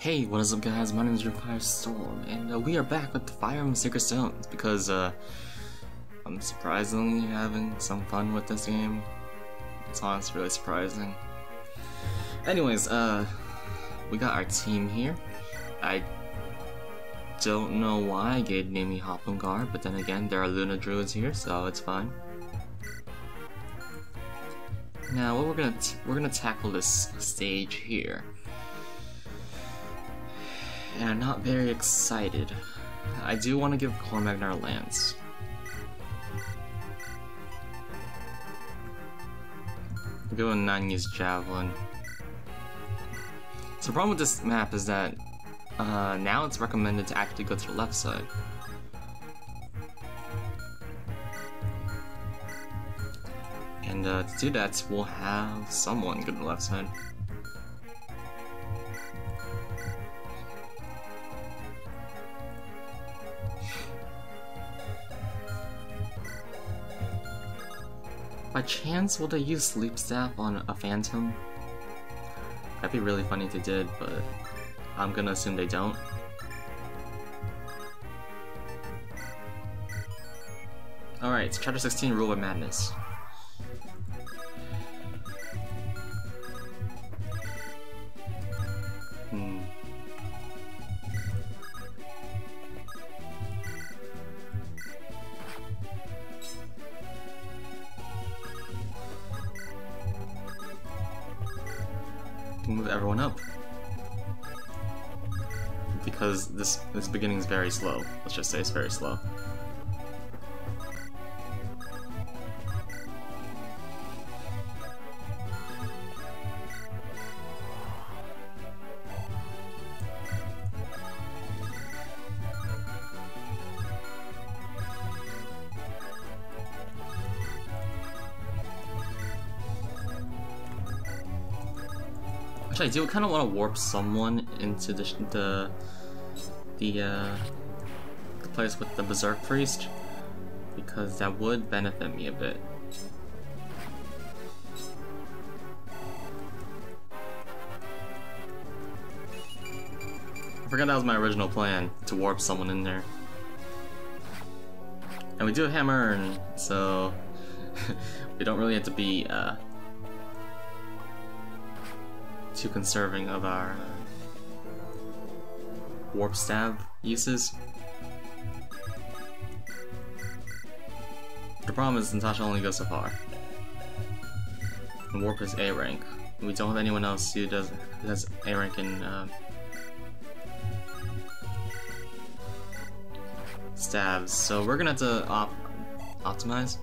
Hey, what is up guys, my name is Firestorm, and uh, we are back with the Fire Emblem Sacred Stones, because uh, I'm surprisingly having some fun with this game. It's honestly really surprising. Anyways, uh, we got our team here. I don't know why I gave Nami Hoppengar, but then again, there are Luna Druids here, so it's fine. Now, what we're gonna we're gonna tackle this stage here and I'm not very excited. I do want to give Cormagnar Lance. I'll go with Javelin. So the problem with this map is that uh, now it's recommended to actually go to the left side. And uh, to do that, we'll have someone go to the left side. By chance, will they use Sleep Staff on a Phantom? That'd be really funny if they did, but I'm gonna assume they don't. Alright, Chapter 16, Rule of Madness. Everyone up. Because this this beginning is very slow. Let's just say it's very slow. Actually, I do kind of want to warp someone into the the the, uh, the place with the Berserk Priest because that would benefit me a bit. I forgot that was my original plan to warp someone in there. And we do have hammer, so we don't really have to be uh, too conserving of our warp stab uses. The problem is Natasha only goes so far. And warp is A rank. We don't have anyone else who does who has A rank in uh, stabs, so we're gonna have to op optimize.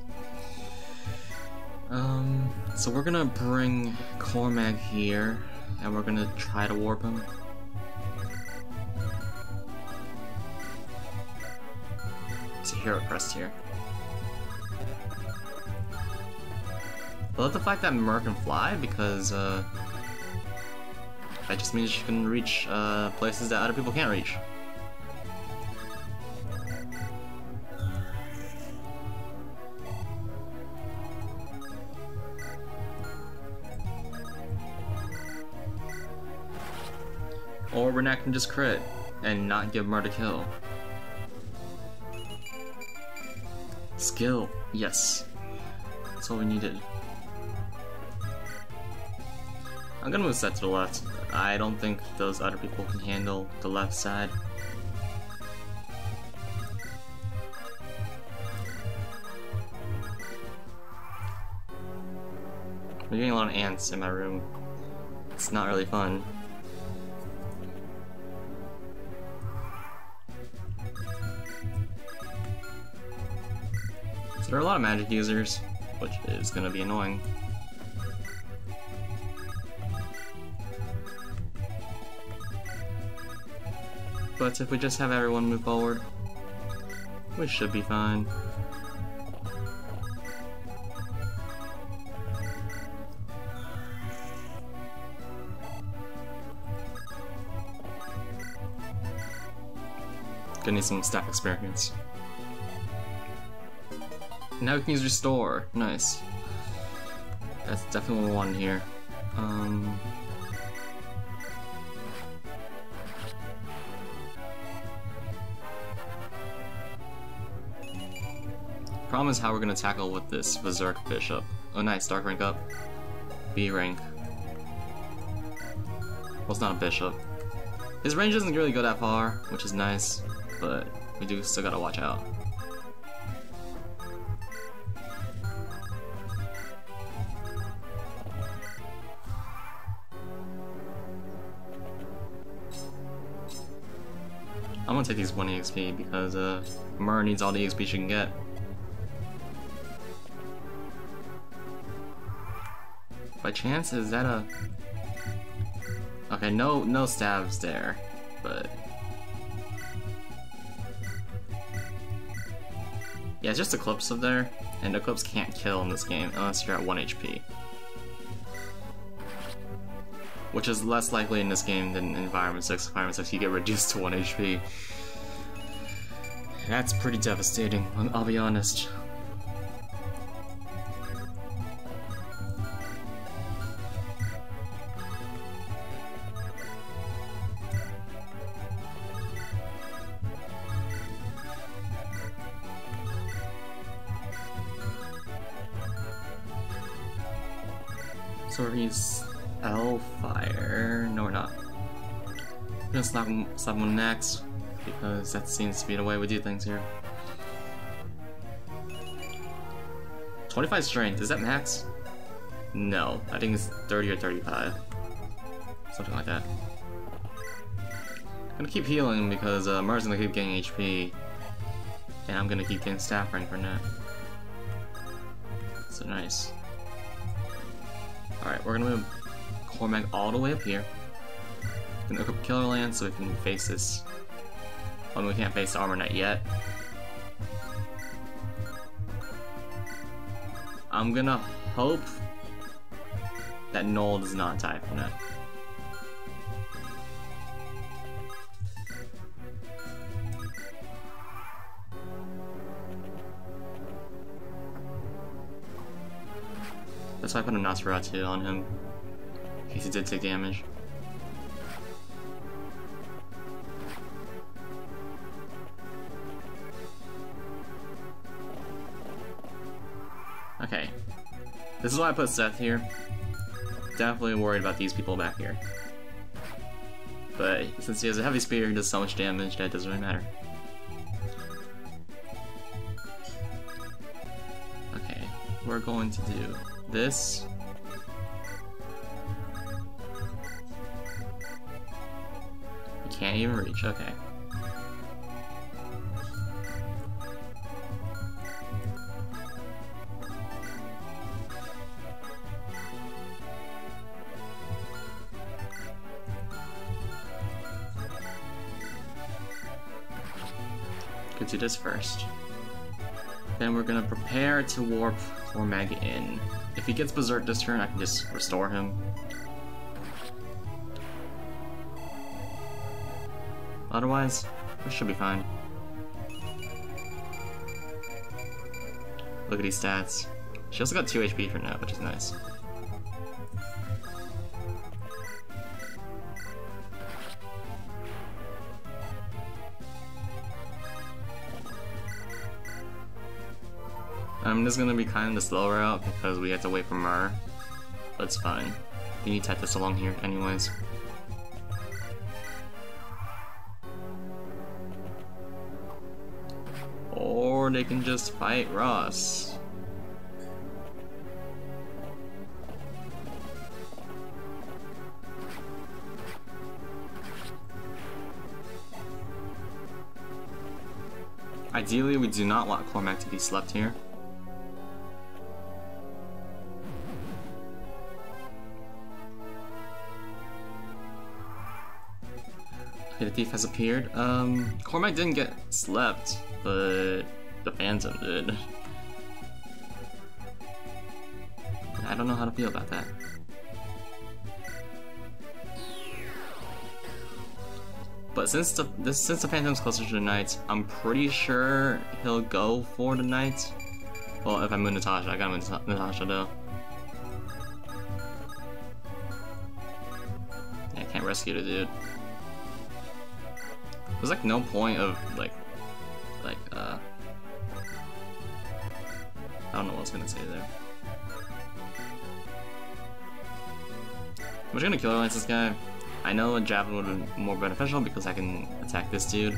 Um, so we're gonna bring Cormag here and we're gonna try to warp him. It's a hero crest here. I love the fact that Myrrh can fly because uh, that just means she can reach uh, places that other people can't reach. Rennac can just crit and not give to kill. Skill, yes. That's all we needed. I'm gonna move Seth to the left. I don't think those other people can handle the left side. I'm getting a lot of ants in my room. It's not really fun. So there are a lot of magic users, which is going to be annoying. But if we just have everyone move forward, we should be fine. Gonna need some staff experience. Now we can use restore. Nice. That's definitely what we want here. Um... Problem is how we're gonna tackle with this Berserk Bishop. Oh nice, Dark rank up. B rank. Well, it's not a bishop. His range doesn't really go that far, which is nice, but we do still gotta watch out. Take these 1 EXP because uh, needs all the EXP she can get. By chance, is that a... Okay, no, no stabs there, but... Yeah, it's just Eclipse up there, and Eclipse can't kill in this game unless you're at 1 HP. Which is less likely in this game than Environment 6. Environment 6 you get reduced to 1 HP. That's pretty devastating, I'll be honest. So he's fire. No, we're not. I'm gonna slap him, slap him next because that seems to be the way we do things here. 25 strength, is that max? No, I think it's 30 or 35. Something like that. I'm gonna keep healing because uh, Mars gonna keep getting HP. And I'm gonna keep getting staff rank for that. So nice. Alright, we're gonna move Cormag all the way up here. Gonna hook up Killer Lance so we can face this. Well, we can't face Armor Knight yet. I'm gonna hope that Knoll does not from that. That's why I put a Nosferatu on him. In case he did take damage. This is why I put Seth here. Definitely worried about these people back here. But since he has a heavy spear, he does so much damage that it doesn't really matter. Okay, we're going to do this. You can't even reach, okay. Do this first. Then we're gonna prepare to warp Cormag in. If he gets Berserk this turn, I can just restore him. Otherwise, this should be fine. Look at these stats. She also got 2 HP for now, which is nice. Is gonna be kind of the slow route because we have to wait for. But it's fine. We need this along here anyways. Or they can just fight Ross. Ideally, we do not want Cormag to be slept here. The thief has appeared. Um, Cormag didn't get slept, but the Phantom did. I don't know how to feel about that. But since the this since the Phantom's closer to the Knight, I'm pretty sure he'll go for the Knight. Well, if I move Natasha, I gotta move Natasha though. Yeah, I can't rescue the dude. There's like no point of like, like, uh, I don't know what I was gonna say there. I'm just gonna Killer Lance this guy. I know a Javelin would be more beneficial because I can attack this dude.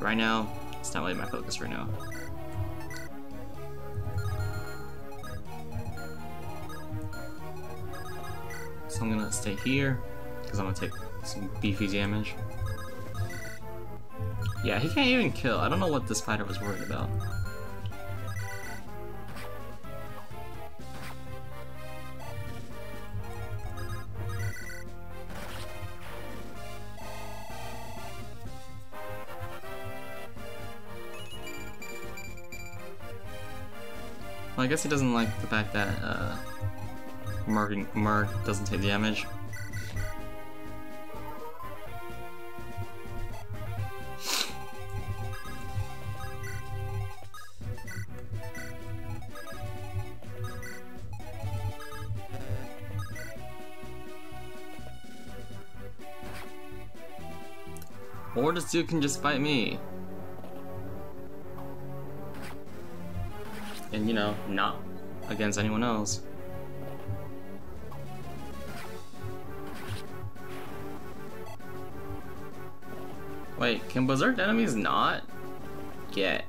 right now, it's not really my focus right now. So I'm gonna stay here, because I'm gonna take some beefy damage. Yeah, he can't even kill. I don't know what this spider was worried about. Well, I guess he doesn't like the fact that uh, Mark, Mark doesn't take damage. Or this dude can just fight me. and you know, not against anyone else. Wait, can Berserk enemies not get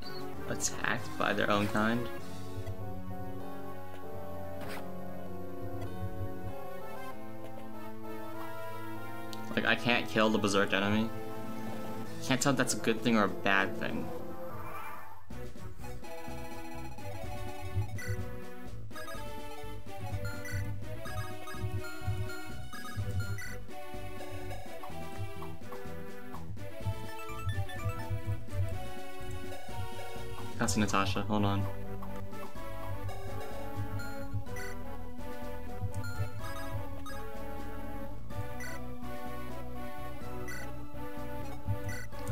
attacked by their own kind? Like, I can't kill the Berserk enemy? Can't tell if that's a good thing or a bad thing. Passing Natasha, hold on.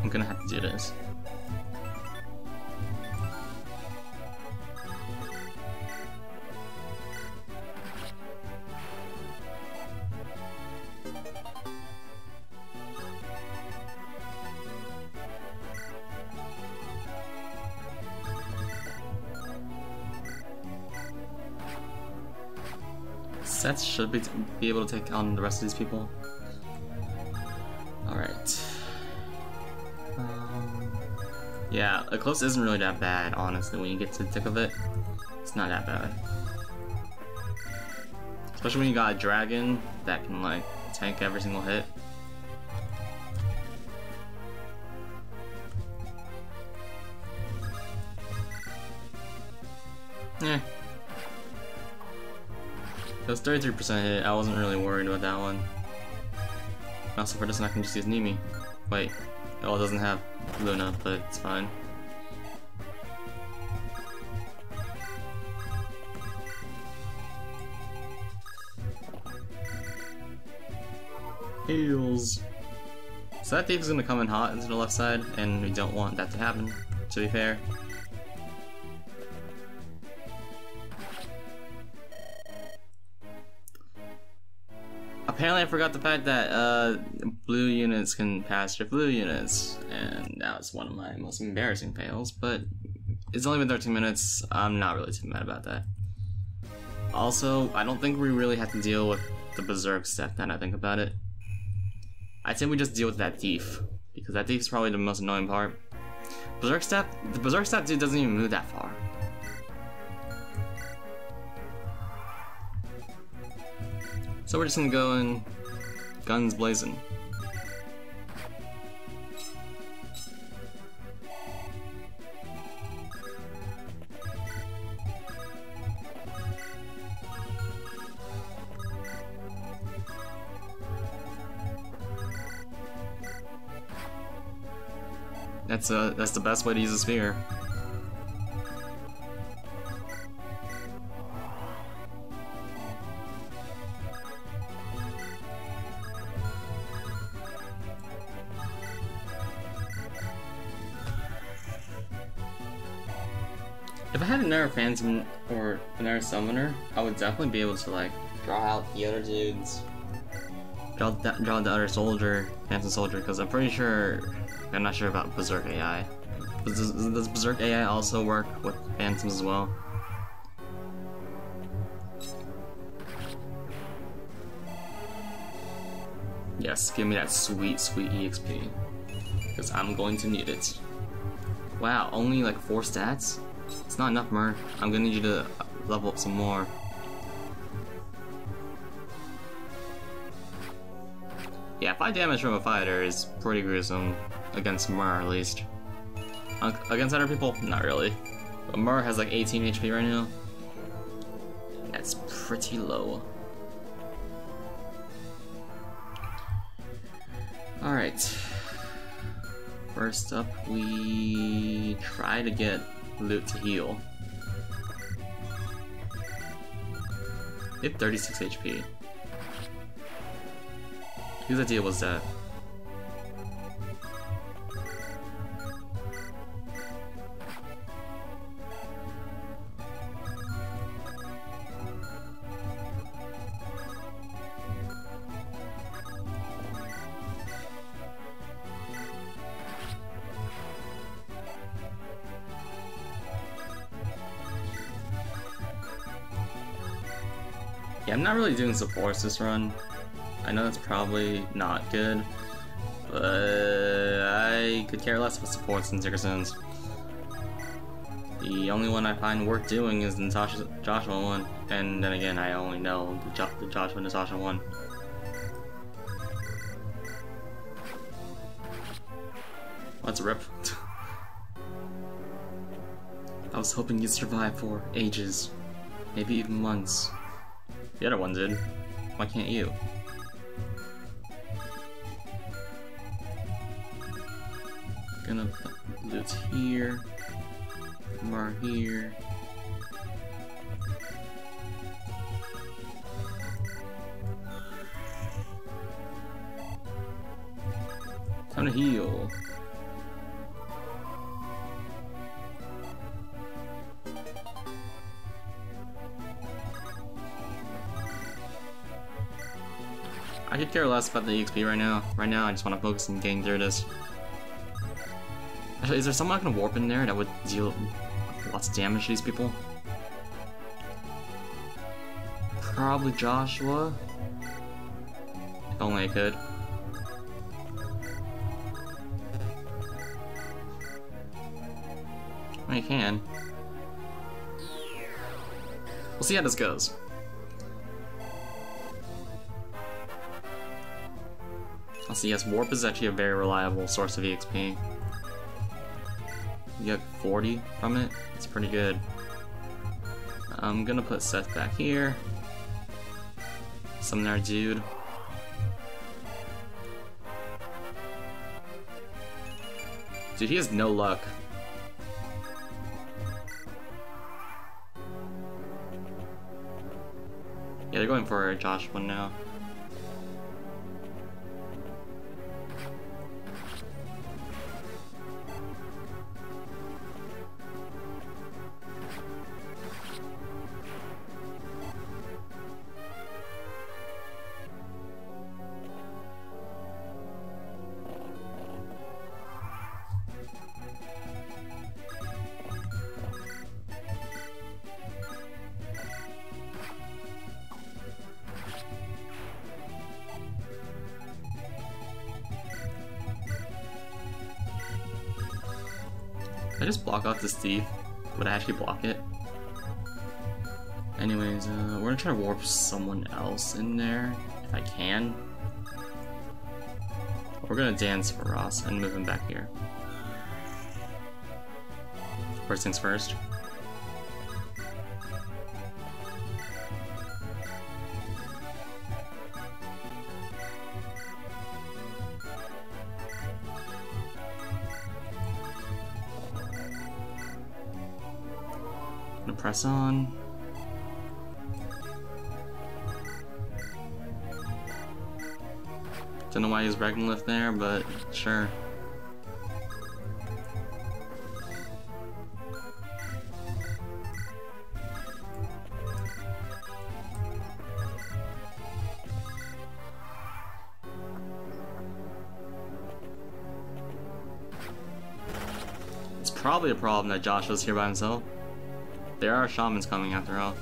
I'm gonna have to do this. Sets should be, be able to take on the rest of these people. Yeah, Eclipse isn't really that bad, honestly, when you get to the thick of it. It's not that bad. Especially when you got a dragon that can, like, tank every single hit. Yeah. It was 33% hit, I wasn't really worried about that one. Also for this one I can just use Nimi. Wait, oh it doesn't have Luna, but it's fine. Heels. So that thief is gonna come in hot into the left side, and we don't want that to happen, to be fair. apparently I forgot the fact that uh, blue units can pass your blue units, and that was one of my most embarrassing fails, but it's only been 13 minutes, I'm not really too mad about that. Also, I don't think we really have to deal with the Berserk step now I think about it. I'd say we just deal with that thief, because that thief is probably the most annoying part. Berserk step, the Berserk step dude doesn't even move that far. So we're just gonna go in guns blazing. That's uh that's the best way to use a sphere. If I had another Phantom or another Summoner, I would definitely be able to like draw out the other dudes, draw, that, draw the other Soldier, Phantom Soldier, because I'm pretty sure, I'm not sure about Berserk AI. Does, does Berserk AI also work with Phantoms as well? Yes, give me that sweet, sweet EXP. Because I'm going to need it. Wow, only like 4 stats? It's not enough, Myrrh. I'm gonna need you to level up some more. Yeah, 5 damage from a fighter is pretty gruesome. Against Myrrh, at least. against other people, not really. But Myrrh has like 18 HP right now. That's pretty low. Alright. First up, we try to get Lute to heal. They have 36 HP. Whose idea was that? Yeah, I'm not really doing supports this run. I know that's probably not good, but I could care less about supports and Zickersons. The only one I find worth doing is the Natasha, Joshua one, and then again, I only know the, jo the Joshua Natasha one. Let's rip. I was hoping you'd survive for ages, maybe even months. The other one did. Why can't you? Gonna put Lute here. More here. Less about the EXP right now. Right now, I just want to focus on getting through this. Actually, is there someone I can warp in there that would deal lots of damage to these people? Probably Joshua. If only I could. I can. We'll see how this goes. Yes, Warp is actually a very reliable source of EXP. You get 40 from it, it's pretty good. I'm gonna put Seth back here. Summon our dude. Dude, he has no luck. Yeah, they're going for Joshua now. Block this thief? Would I actually block it? Anyways, uh, we're gonna try to warp someone else in there, if I can. We're gonna dance for Ross and move him back here. First things first. Gonna on. Don't know why he's Ragnarlift there, but sure. It's probably a problem that Josh was here by himself. There are shamans coming after all.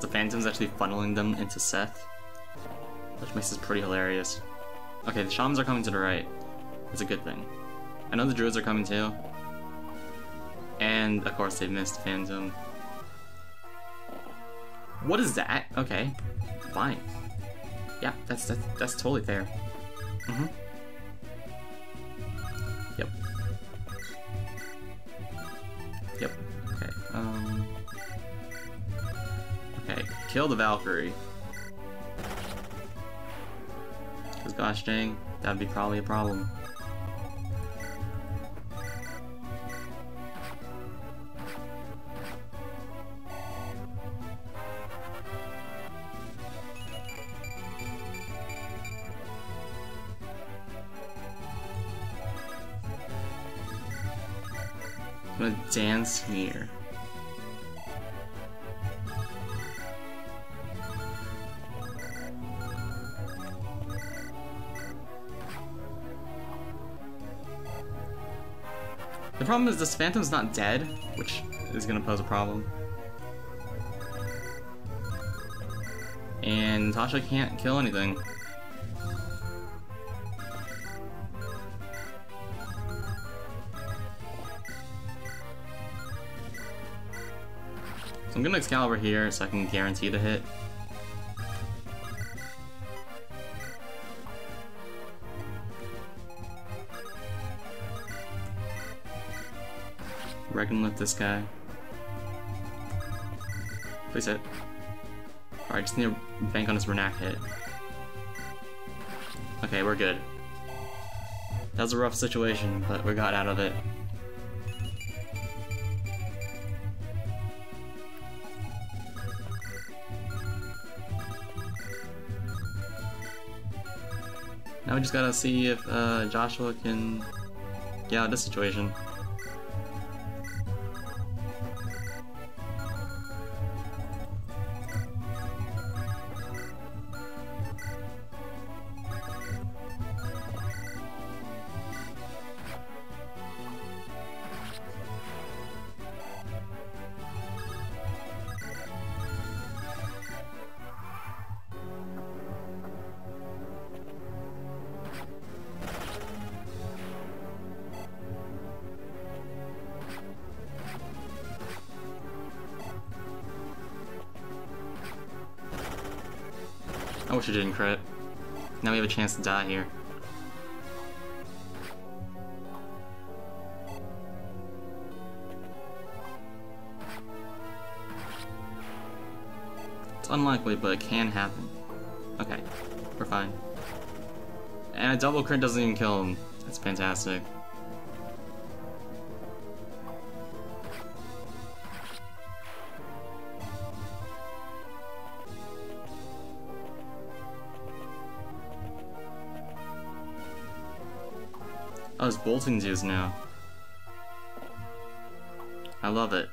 The Phantom's actually funneling them into Seth, which makes this pretty hilarious. Okay, the Shamans are coming to the right. It's a good thing. I know the Druids are coming too. And, of course, they missed Phantom. What is that? Okay, fine. Yeah, that's that's, that's totally fair. Mm-hmm. Yep. Yep. Kill the Valkyrie. Cause gosh dang, that'd be probably a problem. I'm gonna dance here. Problem is this Phantom's not dead, which is gonna pose a problem. Natasha can't kill anything. So I'm gonna Excalibur here so I can guarantee the hit. Reckon with this guy. Please hit. Alright, just need to bank on his Rennac hit. Okay, we're good. That was a rough situation, but we got out of it. Now we just gotta see if uh, Joshua can get out of this situation. Chance to die here. It's unlikely, but it can happen. Okay, we're fine. And a double crit doesn't even kill him. That's fantastic. His bolting's used now. I love it.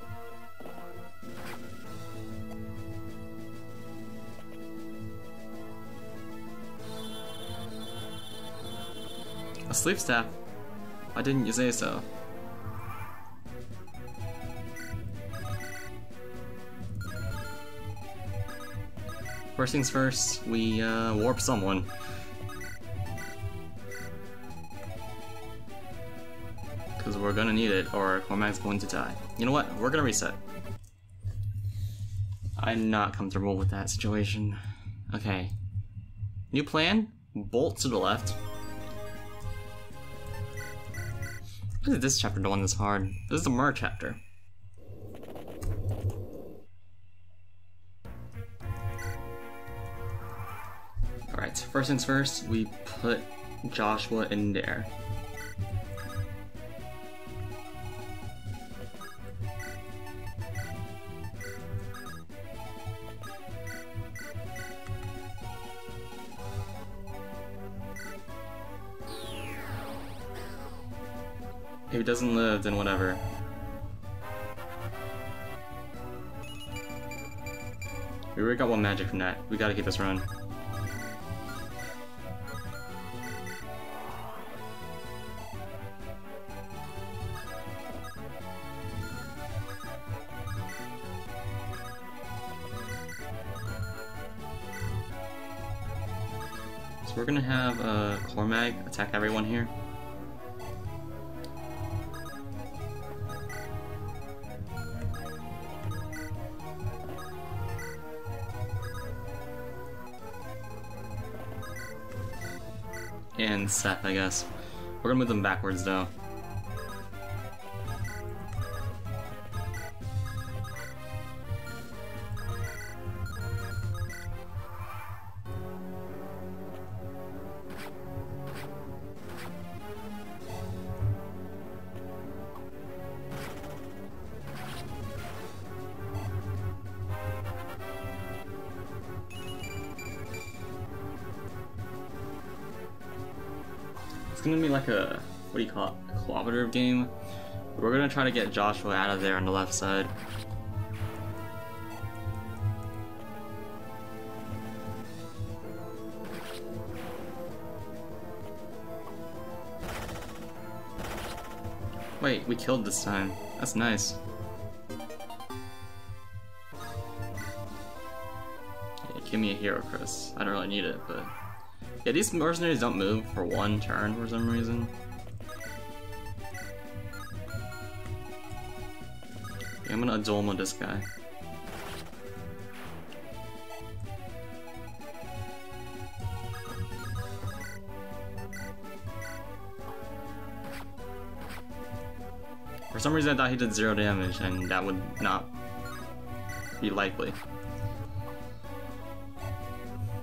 A sleep staff? I didn't you say so? First things first, we uh, warp someone. Gonna need it, or Cormag's going to die. You know what? We're gonna reset. I'm not comfortable with that situation. Okay. New plan? Bolt to the left. Why is this chapter the one that's hard? This is the Myrrh chapter. Alright, first things first, we put Joshua in there. from that. We gotta get this run. So we're gonna have uh, Cormag attack everyone here. Seth, I guess. We're gonna move them backwards though. Game. We're gonna try to get Joshua out of there on the left side. Wait, we killed this time. That's nice. Yeah, give me a hero, Chris. I don't really need it, but... Yeah, these mercenaries don't move for one turn for some reason. I'm gonna Audhulma this guy. For some reason I thought he did zero damage, and that would not be likely.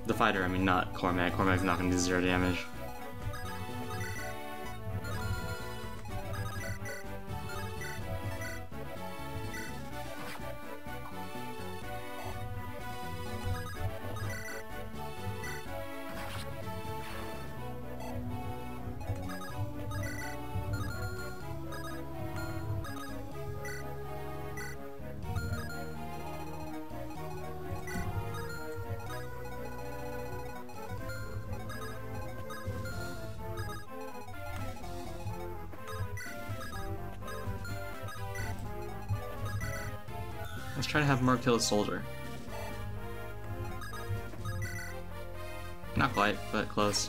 The fighter, I mean, not Cormag. Cormag's not gonna do zero damage. Soldier. Not quite, but close.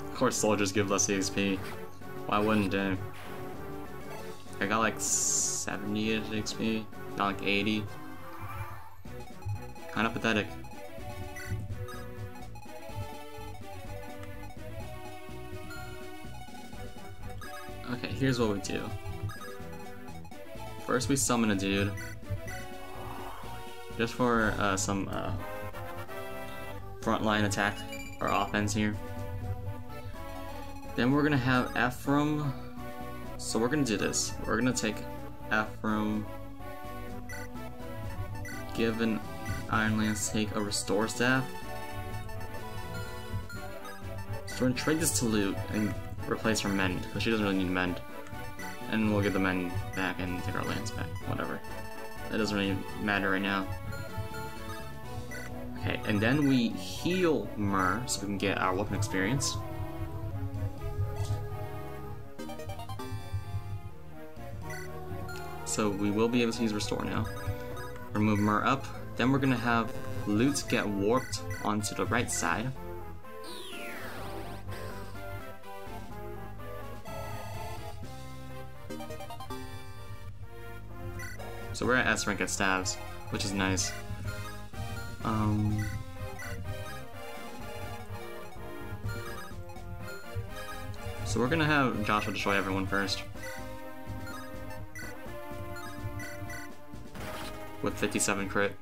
Of course soldiers give less EXP. Why wouldn't they? I got like 70 XP, not like 80. Kinda pathetic. Okay, here's what we do. First we summon a dude. Just for uh, some uh, frontline attack or offense here. Then we're gonna have Ephraim so we're gonna do this. We're gonna take Ephraim, give an Iron Lance, take a Restore Staff. So we're gonna trade this to Lute and replace her Mend, because she doesn't really need Mend. And we'll get the Mend back and take our Lance back, whatever. That doesn't really matter right now. Okay, and then we heal Myrrh so we can get our weapon experience. So we will be able to use Restore now. Remove Myrrh up, then we're gonna have Lute get warped onto the right side. So we're at S rank at stabs, which is nice. Um, so we're gonna have Joshua destroy everyone first. With 57 crit.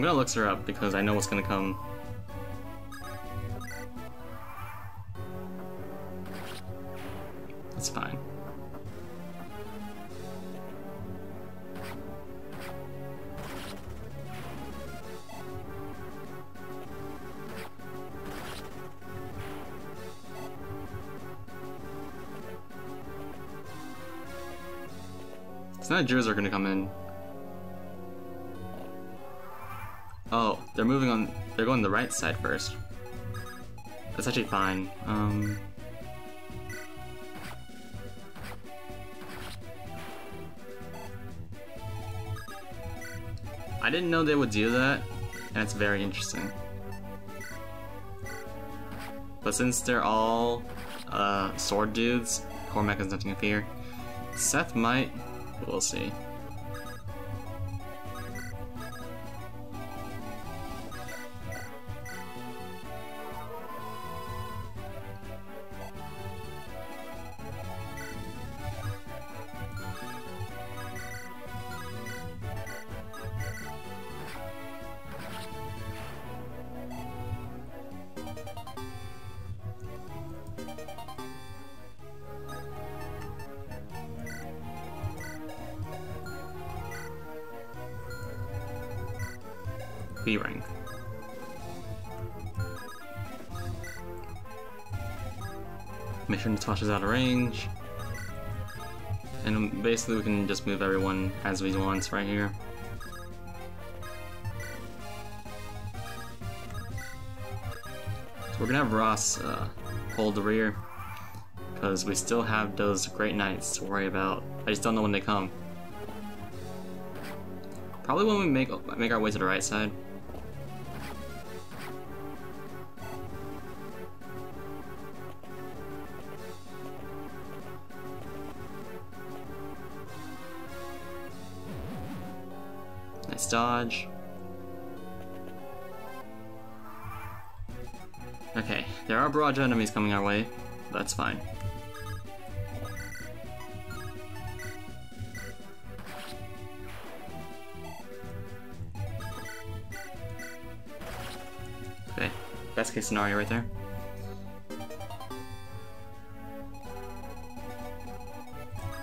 I'm gonna her up because I know what's gonna come. That's fine. It's fine. Snidgers are gonna come in. They're moving on. They're going the right side first. That's actually fine. Um. I didn't know they would do that, and it's very interesting. But since they're all uh, sword dudes, Cormag has nothing to fear. Seth might We'll see. B rank. Mission touches out of range. And basically we can just move everyone as we want right here. So we're gonna have Ross uh, hold the rear because we still have those great knights to worry about. I just don't know when they come. Probably when we make make our way to the right side. Dodge. Okay, there are barrage enemies coming our way. That's fine. Okay, best case scenario right there.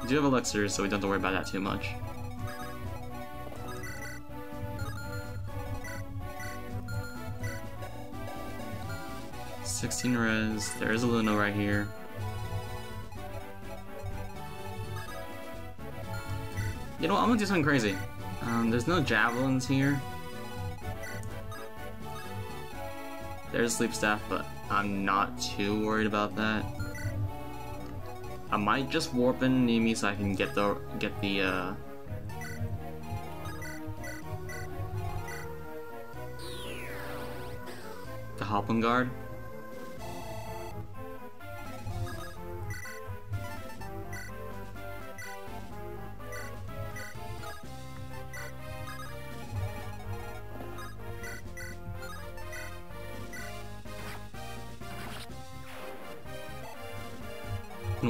We do have elixirs, so we don't have to worry about that too much. 16 res. There is a Luna right here. You know? I'm gonna do something crazy. Um, there's no javelins here. There's sleep staff, but I'm not too worried about that. I might just warp in Nimi so I can get the get the uh, the Hoplon guard.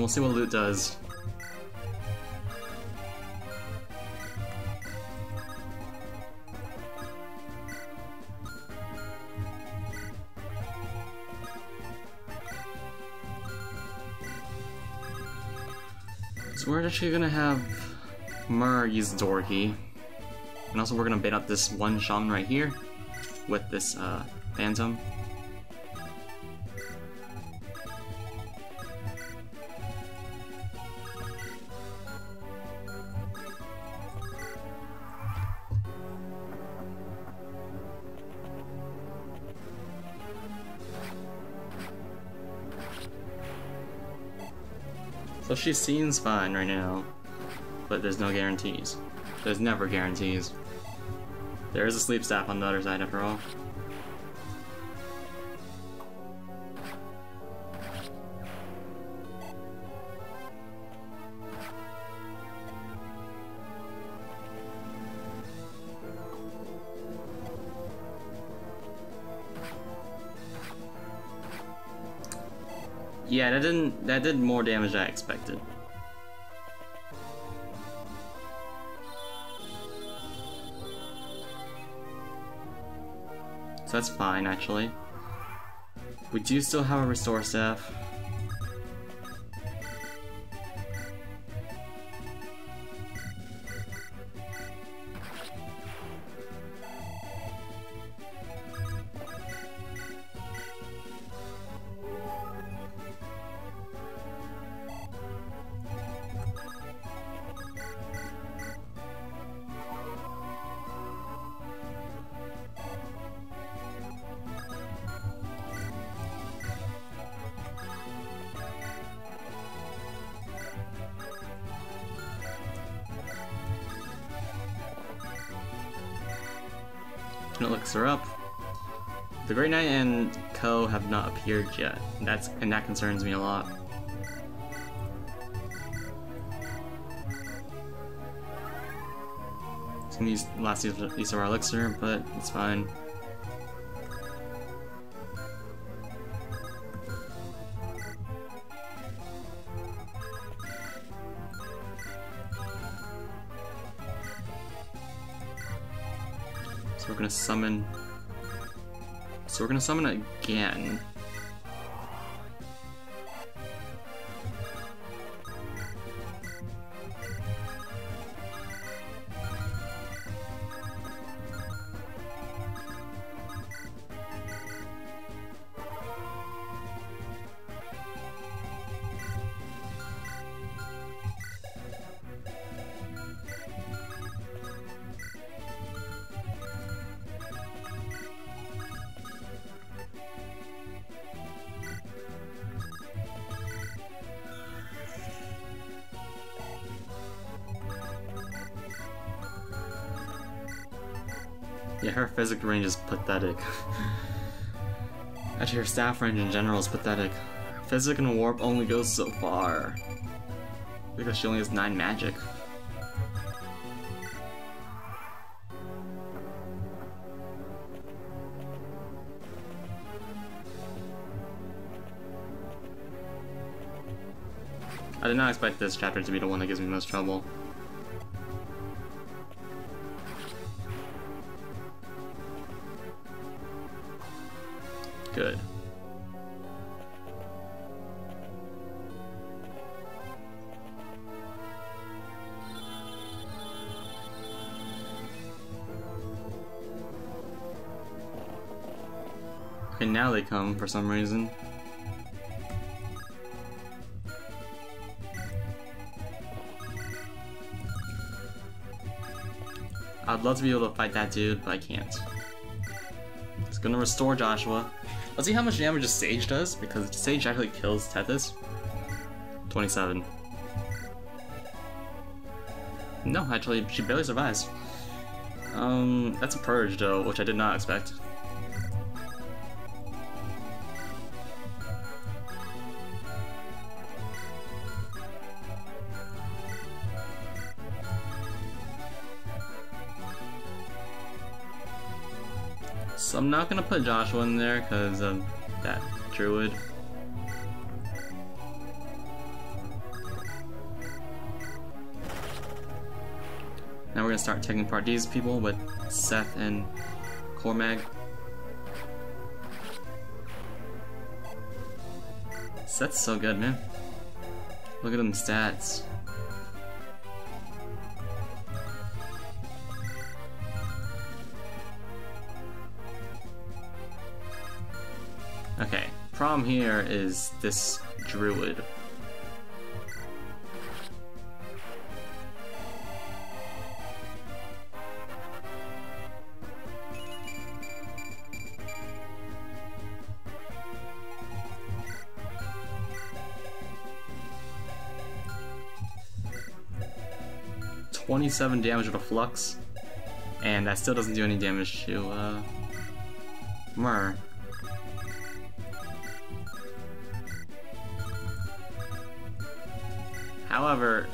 We'll see what Lute does. So we're actually gonna have Myrrh use door key. And also we're gonna bait out this one shaman right here with this uh, phantom. She seems fine right now, but there's no guarantees. There's never guarantees. There is a sleep staff on the other side after all. Yeah, that didn't that did more damage than I expected. So that's fine, actually. We do still have a restore staff. Yet. That's and that concerns me a lot. It's gonna use last use, use of our elixir, but it's fine. So we're gonna summon... So we're gonna summon again. Range is pathetic. Actually, her staff range in general is pathetic. Physic and warp only goes so far. Because she only has 9 magic. I did not expect this chapter to be the one that gives me most trouble. Come for some reason. I'd love to be able to fight that dude, but I can't. It's gonna restore Joshua. Let's see how much damage a Sage does, because Sage actually kills Tethys. 27. No, actually, she barely survives. Um, that's a Purge, though, which I did not expect. Not gonna put Joshua in there because of that druid. Now we're gonna start taking apart these people with Seth and Cormag. Seth's so good, man. Look at them stats. Problem here is this druid. Twenty-seven damage with a flux, and that still doesn't do any damage to uh, Myrrh. However,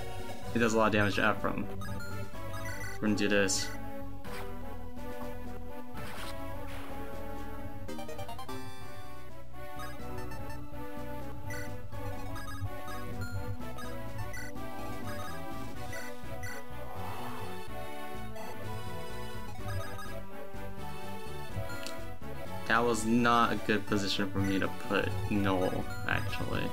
it does a lot of damage to Ephraim. We're gonna do this. That was not a good position for me to put Knoll, actually.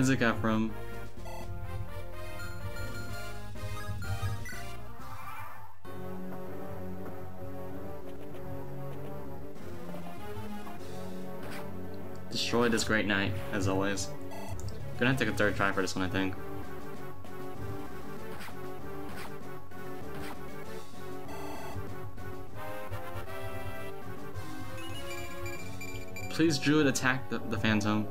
Can I physic out from? Destroy this great knight, as always. Gonna have to take a third try for this one, I think. Please, Druid, attack the, the Phantom.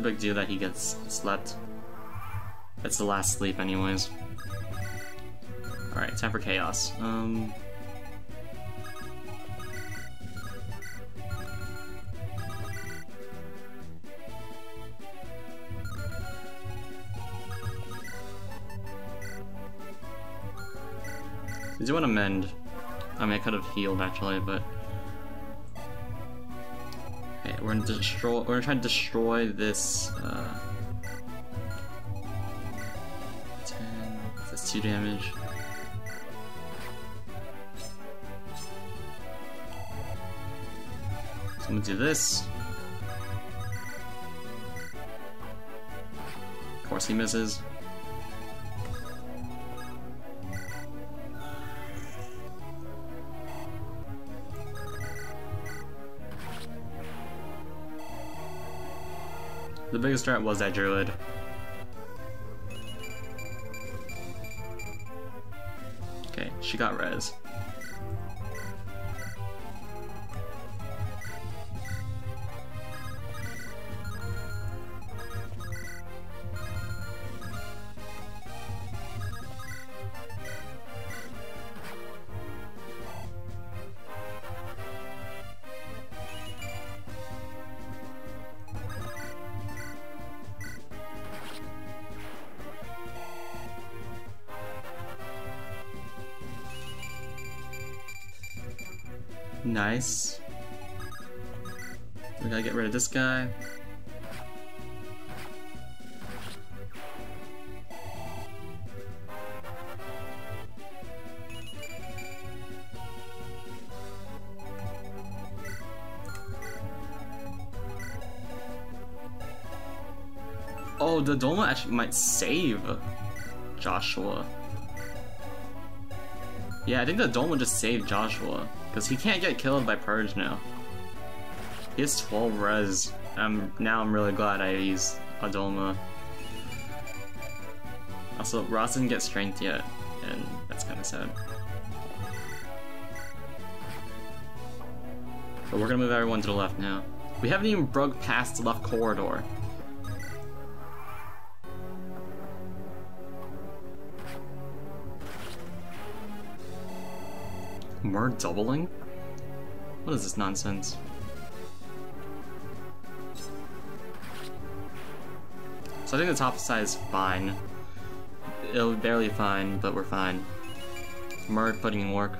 Big deal that he gets slept. It's the last sleep anyways. Alright, time for chaos. Um... I do want to mend. I mean, I could have healed actually, but we're gonna destroy. We're gonna try to destroy this. Uh... Ten. That's two damage. So I'm gonna do this. Of course, he misses. The biggest threat was that druid. Okay, she got res. Save Joshua. Yeah, I think the Doma just saved Joshua. Because he can't get killed by Purge now. He has 12 res. Um, now I'm really glad I used Audhulma. Also, Ross didn't get strength yet, and that's kind of sad. But we're gonna move everyone to the left now. We haven't even broke past the left corridor. More doubling? What is this nonsense? So I think the top side is fine. It'll be barely fine, but we're fine. Merc putting in work.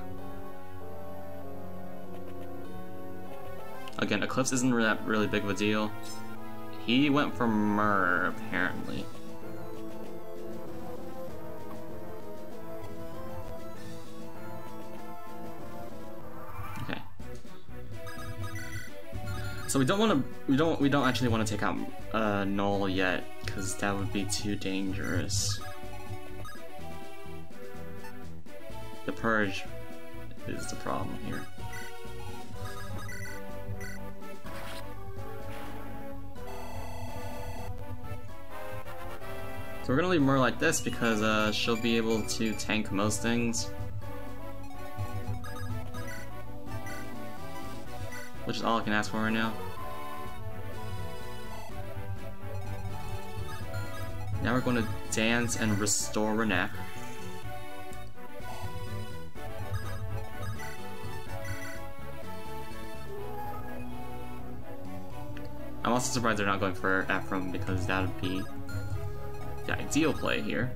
Again, Eclipse isn't that really big of a deal. He went for Myrrh, apparently. So we don't want to, we don't, we don't actually want to take out uh, Null yet, because that would be too dangerous. the purge is the problem here. So we're gonna leave Myrrh like this because uh, she'll be able to tank most things. Which is all I can ask for right now. Now we're going to dance and restore Rennac. I'm also surprised they're not going for Ephraim because that would be the ideal play here.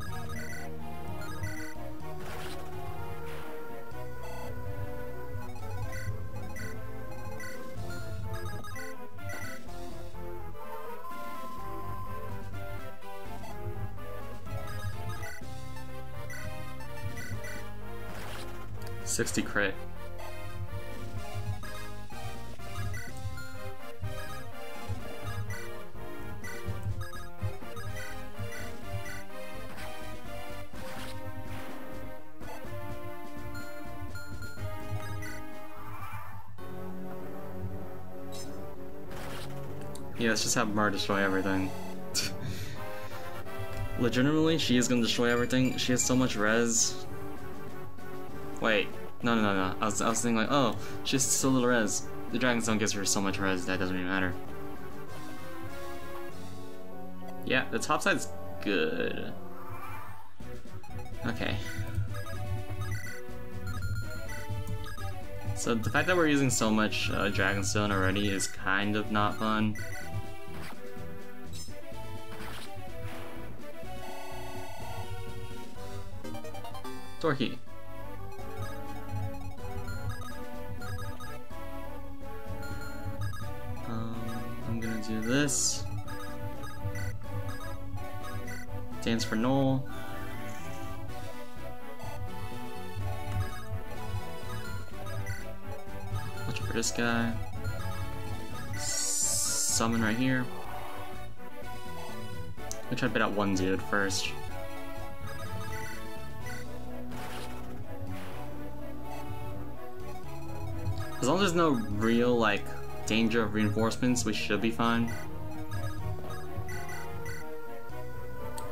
Sixty crit. Yeah, let's just have Myrrh destroy everything. Legitimately, she is gonna destroy everything. She has so much res. No, no, no, no. I was, I was thinking like, oh, she has so little res. The Dragon Stone gives her so much res that doesn't even matter. Yeah, the top side's good. Okay. So the fact that we're using so much uh, Dragonstone already is kind of not fun. Torky. First. As long as there's no real, like, danger of reinforcements, we should be fine.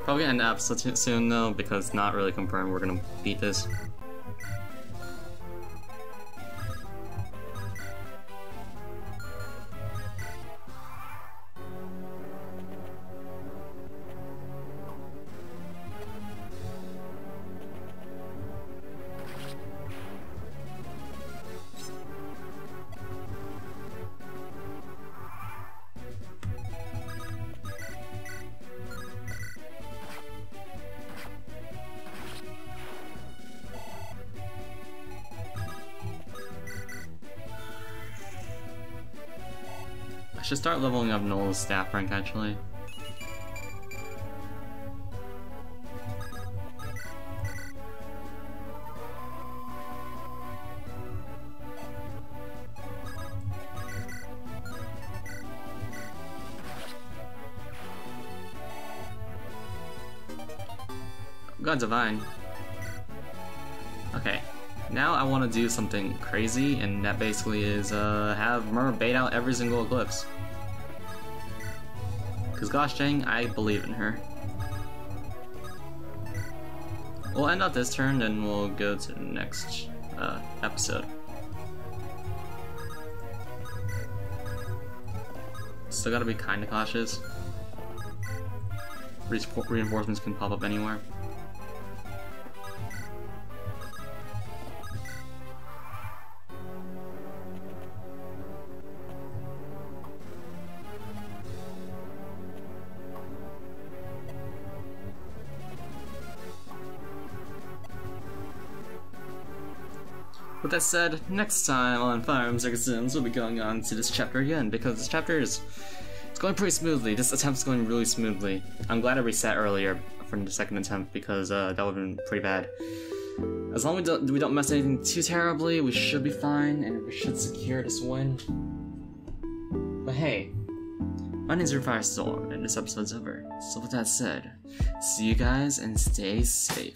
Probably end up soon though, because not really confirmed we're gonna beat this. Start leveling up Knoll's staff rank actually. God Divine. Okay, now I want to do something crazy, and that basically is uh, have Myrrh bait out every single Eclipse. Because gosh dang, I believe in her. We'll end out this turn, then we'll go to the next uh, episode. Still gotta be kinda cautious. Re reinforcements can pop up anywhere. That said, next time on Fire Emblem Sacred we'll be going on to this chapter again, because this chapter is it's going pretty smoothly. This attempt's going really smoothly. I'm glad I reset earlier from the second attempt, because uh, that would have been pretty bad. As long as we don't, we don't mess anything too terribly, we should be fine, and we should secure this win. But hey, my name's Firestorm, and this episode's over. So with that said, see you guys and stay safe.